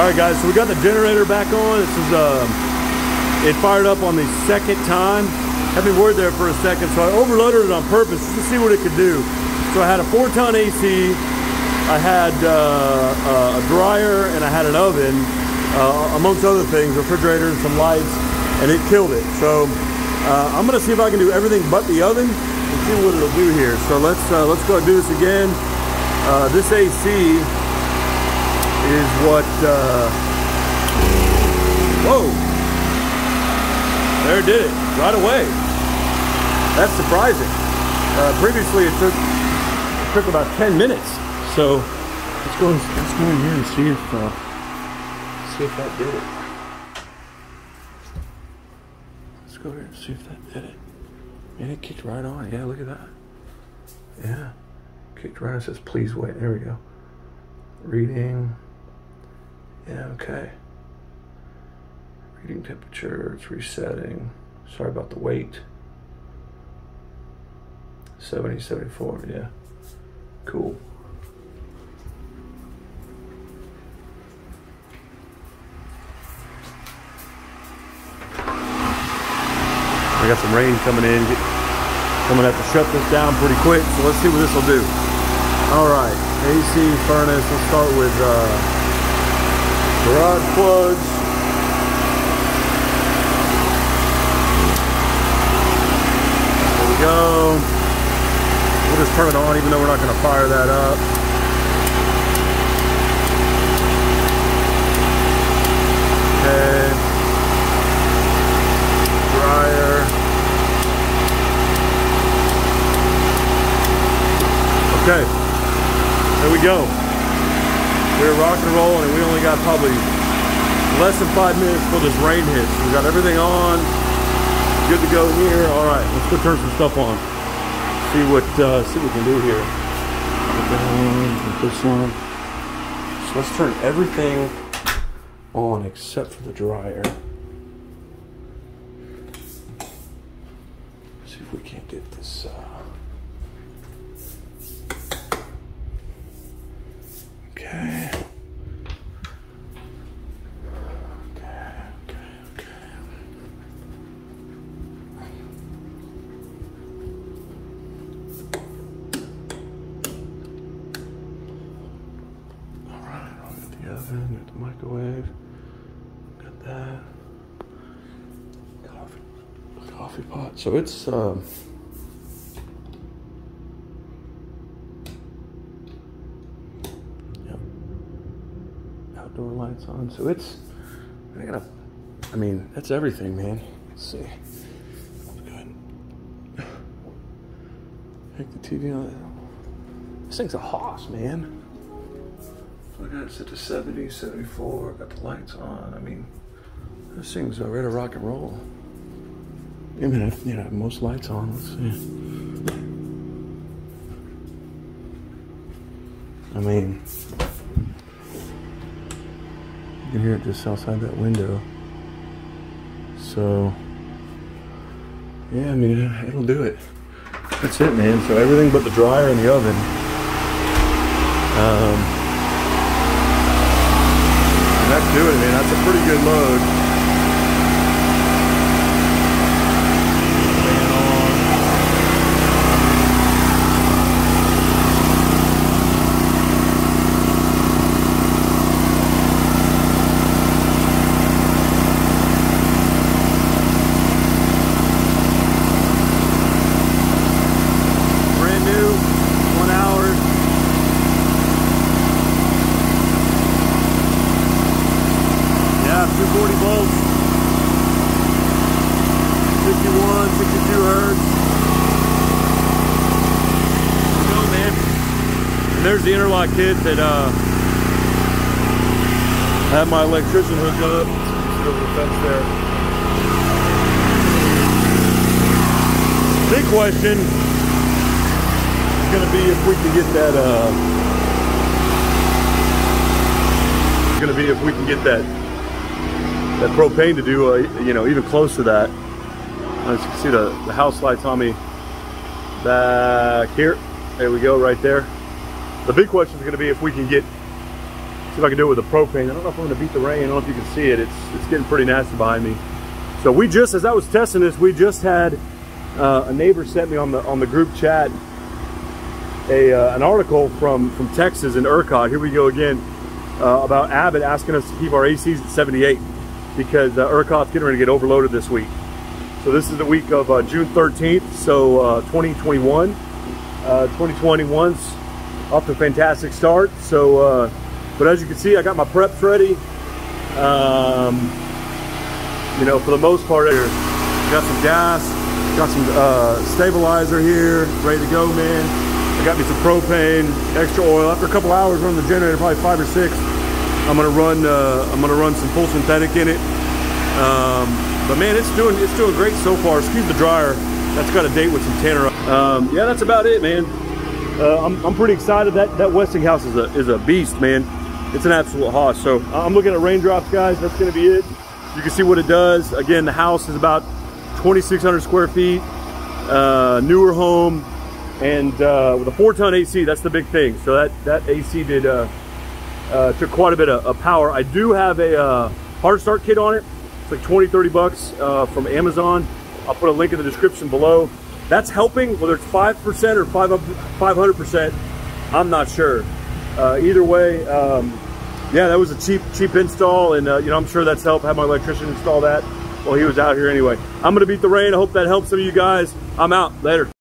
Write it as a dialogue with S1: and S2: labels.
S1: All right, guys, so we got the generator back on. This is, um, it fired up on the second time. Had me worried there for a second, so I overloaded it on purpose to see what it could do. So I had a four ton AC, I had uh, a dryer, and I had an oven, uh, amongst other things, refrigerator and some lights, and it killed it. So uh, I'm gonna see if I can do everything but the oven and see what it'll do here. So let's uh, let's go do this again. Uh, this AC is what, uh, whoa, there it did it right away. That's surprising. Uh, previously it took, it took about 10 minutes. So let's go, let's go in here and see if, uh, see if that did it. Let's go here and see if that did it. And it kicked right on. Yeah, look at that. Yeah, kicked right on. It says, please wait. There we go. Reading. Yeah, okay. Reading temperature, it's resetting. Sorry about the wait. 70, 74, yeah. Cool. We got some rain coming in. I'm gonna shut this down pretty quick, so let's see what this will do. All right, AC furnace, let's start with uh, garage plugs. There we go. We'll just turn it on even though we're not gonna fire that up. Okay. Dryer. Okay. There we go. We're rocking and rolling and we only got probably less than five minutes before this rain hits. We got everything on. Good to go here. All right, let's go turn some stuff on. See what uh, see what we can do here. Put that on, put this on. So let's turn everything on except for the dryer. See if we can't get this. Uh... Okay. Okay, okay, okay. All right, I'll get the oven, the microwave, got that. Coffee, coffee pot. So it's um. Outdoor lights on. So it's. I gotta. I mean, that's everything, man. Let's see. Go ahead. Take the TV on. This thing's a hoss, man. So I got it set to 70, 74. Got the lights on. I mean, this thing's ready to rock and roll. I mean, I, you know, most lights on. Let's see. I mean, you can hear it just outside that window. So, yeah, I mean, it'll do it. That's it, man. So everything but the dryer and the oven. Um, and that's doing it, man. That's a pretty good load. Fan on. Brand new, one hour. Yeah, 240 volts. 61, 62 hertz. There we go, man. And there's the interlock kit that uh, had my electrician hooked up. Over the fence there. Big question is gonna be if we can get that uh gonna be if we can get that that propane to do uh, you know even close to that as you can see the, the house lights on me back here there we go right there the big question is going to be if we can get See if I can do it with a propane. I don't know if I'm gonna beat the rain. I don't know if you can see it. It's, it's getting pretty nasty behind me. So we just, as I was testing this, we just had uh, a neighbor sent me on the on the group chat a uh, an article from from Texas in ERCOT. Here we go again uh, about Abbott asking us to keep our ACs at 78 because uh, ERCOT's getting ready to get overloaded this week. So this is the week of uh, June 13th. So uh, 2021, uh, 2021's off to a fantastic start. So, uh, but as you can see, I got my preps ready. Um, you know, for the most part, here, got some gas, got some uh, stabilizer here, ready to go, man. I got me some propane, extra oil. After a couple hours running the generator, probably five or six, I'm gonna run. Uh, I'm gonna run some full synthetic in it. Um, but man, it's doing it's doing great so far. Excuse the dryer. That's got a date with some tanner. Um, yeah, that's about it, man. Uh, I'm, I'm pretty excited. That that Westinghouse is a is a beast, man. It's an absolute hoss. So I'm looking at raindrops, guys. That's gonna be it. You can see what it does. Again, the house is about 2,600 square feet. Uh, newer home, and uh, with a four-ton AC, that's the big thing. So that that AC did uh, uh, took quite a bit of, of, power. I do have a uh, hard start kit on it. It's like 20, 30 bucks uh, from Amazon. I'll put a link in the description below. That's helping, whether it's 5% or 500%, I'm not sure. Uh, either way, um, yeah, that was a cheap, cheap install, and uh, you know, I'm sure that's helped. Have my electrician install that while he was out here anyway. I'm gonna beat the rain. I hope that helps some of you guys. I'm out. Later.